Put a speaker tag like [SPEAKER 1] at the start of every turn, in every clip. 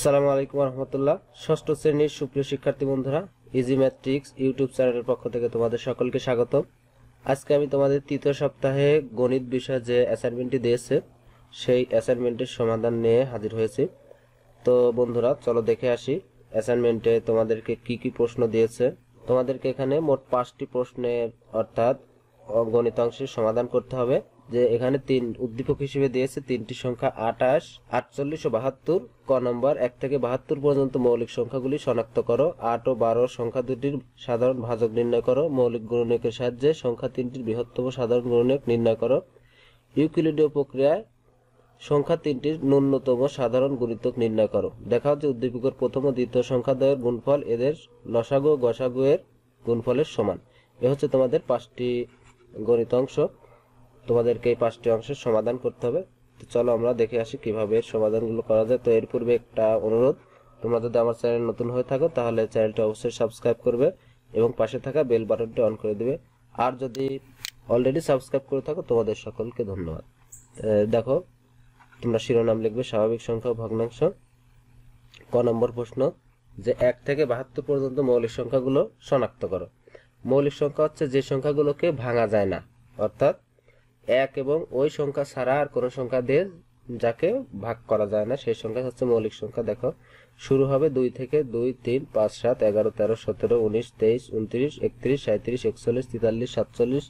[SPEAKER 1] আসসালামু আলাইকুম রহমতুল্লাহ ষষ্ঠ শ্রেণির সুপ্রিয় শিক্ষার্থী বন্ধুরা ইজি ম্যাট্রিক্স ইউটিউব চ্যানেলের পক্ষ থেকে তোমাদের সকলকে স্বাগত আজকে আমি তোমাদের তৃতীয় সপ্তাহে গণিত বিষয়ে যে অ্যাসাইনমেন্টটি দিয়েছে, সেই অ্যাসাইনমেন্টের সমাধান নিয়ে হাজির হয়েছি। তো বন্ধুরা, চলো দেখে আসি অ্যাসাইনমেন্টে তোমাদেরকে কি কি প্রশ্ন দিয়েছে। তোমাদেরকে এখানে মোট পাঁচটি প্রশ্নের অর্থাৎ গণিতাংশের সমাধান করতে হবে। যে এখানে তিন উদ্দীপক হিসেবে দিয়েছে তিনটি সংখ্যা আঠাশ আটচল্লিশ ও বাহাত্তর। ক নম্বর, এক থেকে বাহাত্তর পর্যন্ত মৌলিক সংখ্যাগুলি শনাক্ত করো। আট ও বারো সংখ্যা দুটির সাধারণ ভাজক নির্ণয় করো। মৌলিক গুণনীয়কের সাহায্যে সংখ্যা তিনটির বৃহত্তম সাধারণ গুণনীয়ক নির্ণয় করো। ইউক্লিডীয় প্রক্রিয়ায় সংখ্যা তিনটির ন্যূনতম সাধারণ গুণিতক নির্ণয় করো। দেখা হচ্ছে উদ্দীপকের প্রথম ও দ্বিতীয় সংখ্যা সংখ্যাদ্বয়ের গুণফল এদের লসাগু ও গুণফলের সমান। এ হচ্ছে তোমাদের পাঁচটি গণিত অংশ। তোমাদেরকে এই পাঁচটি অংশের সমাধান করতে হবে। তো চলো আমরা দেখে আসি কীভাবে এর সমাধানগুলো করা যায়। তো এর পূর্বে একটা অনুরোধ, তোমরা যদি আমার চ্যানেল নতুন হয়ে থাকো, তাহলে চ্যানেলটি অবশ্যই সাবস্ক্রাইব করবে এবং পাশে থাকা বেল বাটনটি অন করে দিবে। আর যদি অলরেডি সাবস্ক্রাইব করে থাকো, তোমাদের সকলকে ধন্যবাদ। দেখো, তোমরা শিরোনাম লিখবে, স্বাভাবিক সংখ্যা, ভগ্নাংশ। ক নম্বর প্রশ্ন, যে এক থেকে বাহাত্তর পর্যন্ত মৌলিক সংখ্যাগুলো শনাক্ত করো। মৌলিক সংখ্যা হচ্ছে যে সংখ্যাগুলোকে ভাঙা যায় না, অর্থাৎ এক এবং ওই সংখ্যা ছাড়া আর কোনো সংখ্যা দিয়ে যাকে ভাগ করা যায় না, সেই সংখ্যা হচ্ছে মৌলিক সংখ্যা। দেখো, শুরু হবে দুই থেকে দুই, তিন, পাঁচ, সাত, এগারো, তেরো, সতেরো, উনিশ, তেইশ, উনত্রিশ, একত্রিশ সাঁত্রিশ একচল্লিশ, তেতাল্লিশ, সাতচল্লিশ,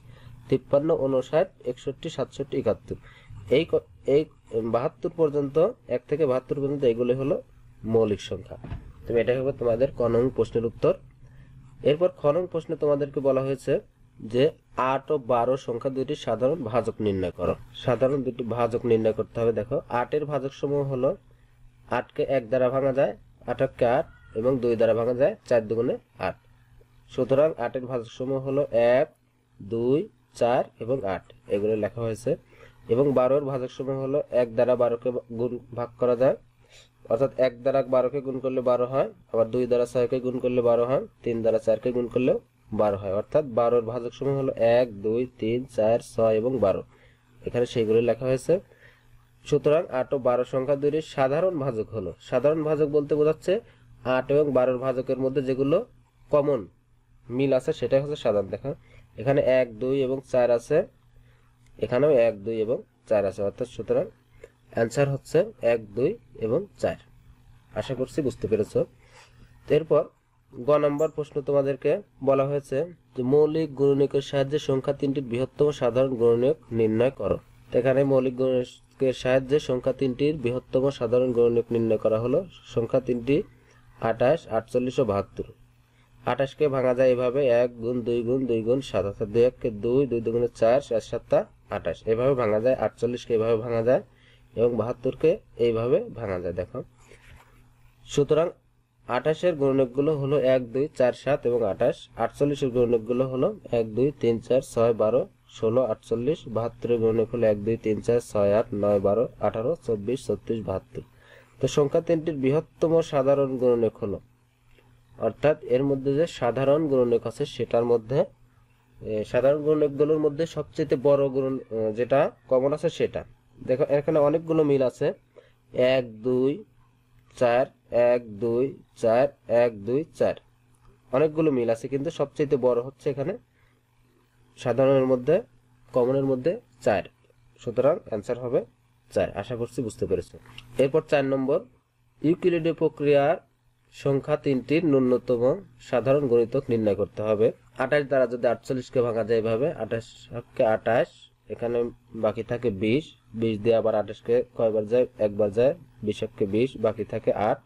[SPEAKER 1] তিপ্পান্ন উনষাট একষট্টি, সাতষট্টি, একাত্তর। এই এই বাহাত্তর পর্যন্ত, এক থেকে বাহাত্তর পর্যন্ত এগুলো হলো মৌলিক সংখ্যা। তুমি এটা হবে তোমাদের ক নং প্রশ্নের উত্তর। এরপর খ নং প্রশ্নে তোমাদেরকে বলা হয়েছে যে আট ও বারো সংখ্যা দুইটি সাধারণ ভাজক নির্ণয় করো। সাধারণ দুটি ভাজক নির্ণয় করতে হবে, দেখো। আটের ভাজক সমূহ হলো আটকে এক দ্বারা ভাঙা যায় আটকে আট এবং দুই দ্বারা ভাঙা যায়, চার দুগুণে আট। সুতরাং আটের ভাজক সমূহ হলো এক, দুই, চার এবং আট। এগুলো লেখা হয়েছে। এবং বারোর ভাজক সমূহ হলো এক দ্বারা বারোকে গুণ ভাগ করা যায়। অর্থাৎ এক দ্বারা বারোকে গুণ করলে বারো হয়, আবার দুই দ্বারা ছয়কে গুণ করলে বারো হয়, তিন দ্বারা চারকে গুণ করলেও বারো হয়। অর্থাৎ বারোর ভাজক সমূহ হলো এক, দুই, তিন, চার, ছয় এবং বারো। এখানে সেইগুলো লেখা হয়েছে। সুতরাং আট ও বারো সংখ্যা দুইটির সাধারণ ভাজক হলো। সাধারণ ভাজক বলতে বোঝাচ্ছে আট এবং বারোর ভাজকের মধ্যে যেগুলো কমন মিল আছে, সেটাই হচ্ছে সাধারণ। দেখা, এখানে এক, দুই এবং চার আছে। এখানেও এক, দুই এবং চার আছে। অর্থাৎ সুতরাং অ্যান্সার হচ্ছে এক, দুই এবং চার। আশা করছি বুঝতে পেরেছ। এরপর গ নম্বর প্রশ্ন তোমাদেরকে বলা হয়েছে যে মৌলিক গুণনীয়কের সাহায্যে সংখ্যা তিনটির বৃহত্তম সাধারণ গুণনীয়ক নির্ণয় করো। এখানে মৌলিক গুণনীয়কের সাহায্যে সংখ্যা তিনটির বৃহত্তম সাধারণ গুণনীয়ক নির্ণয় করা হলো সংখ্যা তিনটি আঠাশ, আটচল্লিশ ও বাহাত্তর। আঠাশকে ভাঙা যায় এভাবে এক গুণ, দুই গুণ দুই গুণ সাত, অর্থাৎ দুই এককে দুই দুই দুগুণে চার চার সাতটা আঠাশ। এভাবে ভাঙা যায়, আটচল্লিশকে এভাবে ভাঙা যায় এবং বাহাত্তরকে এইভাবে ভাঙা যায়, দেখো। সুতরাং আঠাশের গুণনকগুলো হলো এক, দুই, চার, সাত এবং আঠাশ। আটচল্লিশের গুণনকগুলো হলো এক, দুই, তিন, চার, ছয়, বারো, ষোলো, আটচল্লিশ। বাহাত্তরের গুণনক হলো এক, দুই, তিন, চার, ছয়, আট, নয়, বারো, আঠারো, চব্বিশ, ছত্রিশ, বাহাত্তর। তো সংখ্যা তিনটির বৃহত্তম সাধারণ গুণনক হলো, অর্থাৎ এর মধ্যে যে সাধারণ গুণনক আছে সেটার মধ্যে সাধারণ গুণনকগুলোর মধ্যে সবচেয়ে বড় গুণ যেটা কমন আছে সেটা। দেখো, এখানে অনেকগুলো মিল আছে। এক, দুই চার, এক, দুই, চার, এক, দুই, চার। অনেকগুলো মিল আছে, কিন্তু সবচেয়ে বড় হচ্ছে এখানে সাধারণের মধ্যে, কমনের মধ্যে চার। সুতরাং অ্যান্সার হবে চার। আশা করছি বুঝতে পেরেছ। এরপর চার নম্বর ইউক্লিডীয় প্রক্রিয়ার সংখ্যা তিনটির ন্যূনতম সাধারণ গণিতক নির্ণয় করতে হবে। আঠাশ দ্বারা যদি আটচল্লিশকে ভাঙা যায় এভাবে, আঠাশকে আঠাশ, এখানে বাকি থাকে বিশ বিশ দিয়ে আবার আঠাশকে কয়বার যায়? একবার যায় বিশকে বিশ, বাকি থাকে আট।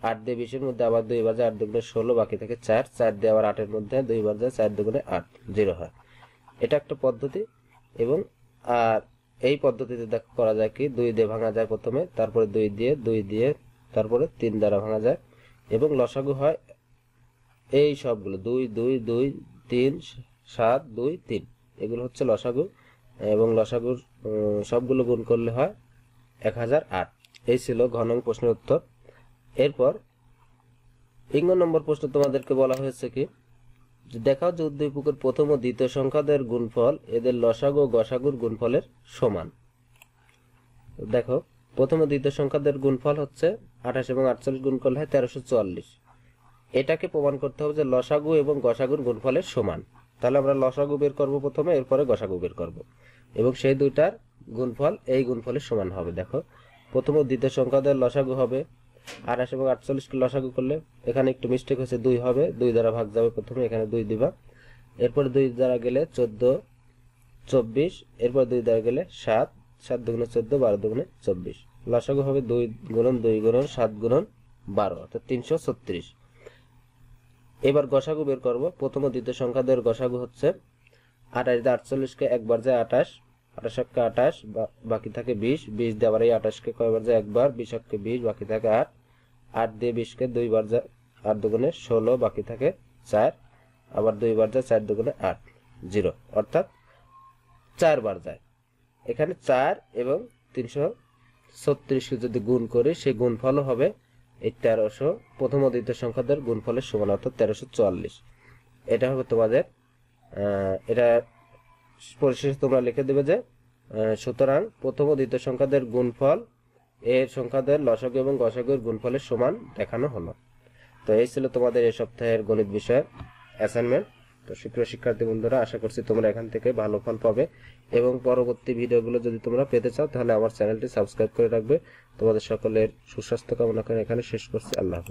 [SPEAKER 1] আট দিয়ে বিশের মধ্যে আবার দুই যায় আট দুগুণে ষোলো, বাকি থাকে চার। চার দিয়ে আবার আটের মধ্যে দুই যায় চার দুগুণে আট, জিরো হয়। এটা একটা পদ্ধতি এবং, আর এই পদ্ধতিতে দেখ, করা যায় কি, দুই দিয়ে ভাঙা যায় প্রথমে, তারপরে দুই দিয়ে দুই দিয়ে, তারপরে তিন দ্বারা ভাঙা যায় এবং লসাগু হয় এই সবগুলো, দুই দুই দুই, তিন, সাত, দুই, তিন। এগুলো হচ্ছে লসাগু এবং লসাগুর সবগুলো গুণ করলে হয় এক হাজার আট। এই ছিল ঘনং প্রশ্নের উত্তর। এরপর ইঙ্গ নম্বর প্রশ্ন তোমাদেরকে বলা হয়েছে কি দেখাও যে উদ্দীপকের প্রথম ও দ্বিতীয় সংখ্যাদের গুণফল এদের লসাগু ও গসাগুর গুণফলের সমান। দেখো, প্রথম ও দ্বিতীয় সংখ্যাদের গুণফল হচ্ছে আঠাশ এবং আটচল্লিশ গুণ হয় তেরোশো চুয়াল্লিশ। এটাকে প্রমাণ করতে হবে যে লসাগু এবং গসাগুর গুণফলের সমান। তাহলে আমরা লসাগু বের করব প্রথমে, এরপরে গসাগু বের করব। এবং সেই দুইটার গুণফল এই গুণফলের সমান হবে, দেখো। প্রথম ও দ্বিতীয় সংখ্যাদের লসাগু হবে। আঠাশ এবং আটচল্লিশকে লসাগু করলে এখানে একটু মিস্টেক হয়েছে দুই হবে। দুই দ্বারা ভাগ যাবে প্রথমে, এখানে দুই দিবা। এরপর দুই দ্বারা গেলে চোদ্দ, চব্বিশ। এরপর দুই দ্বারা গেলে সাত। সাত দুগুণে চোদ্দ, বারো দুগুণে চব্বিশ। লসাগু হবে দুই গুণন দুই গুণন, সাত গুণন, বারো, অর্থাৎ তিনশো ছত্রিশ। এবার গসাগু বের করব। প্রথম ও দ্বিতীয় সংখ্যাদের গসাগু হচ্ছে আঠাশ। দিয়ে আটচল্লিশকে একবার যায় আঠাশ। আঠাশ এককে আঠাশ বাকি থাকে বিশ। বিশ আবার এই আঠাশকে কয়বার যায়? একবার। বিশ এককে বিশ, বাকি থাকে আট। আট দিয়ে বিশকে দুইবার যায় আট দুগুণে ষোলো, বাকি থাকে চার। আবার দুইবার যায় চার দুগুণে আট, জিরো। অর্থাৎ চারবার যায়। এখানে চার এবং তিনশো ছত্রিশকে যদি গুণ করি, সেই গুণফলও হবে এই তেরোশো। প্রথম ও দ্বিতীয় সংখ্যাদের গুণফলের সমান, অর্থাৎ তেরোশো চুয়াল্লিশ। এটা হবে তোমাদের এটা পরিশেষে তোমরা লিখে দেবে যে সুতরাং প্রথম ও দ্বিতীয় সংখ্যাদের গুণফল, এর সংখ্যাদের লসক এবং গসকের গুণফলের সমান দেখানো হলো। তো এই ছিল তোমাদের এই সপ্তাহের গণিত বিষয়ের অ্যাসাইনমেন্ট তো সুপ্রিয় শিক্ষার্থী বন্ধুরা, আশা করছি তোমরা এখান থেকে ভালো ফল পাবে। এবং পরবর্তী ভিডিওগুলো যদি তোমরা পেতে চাও, তাহলে আমার চ্যানেলটি সাবস্ক্রাইব করে রাখবে। তোমাদের সকলের সুস্বাস্থ্য কামনা করে এখানে শেষ করছি। আল্লাহ হাফিজ।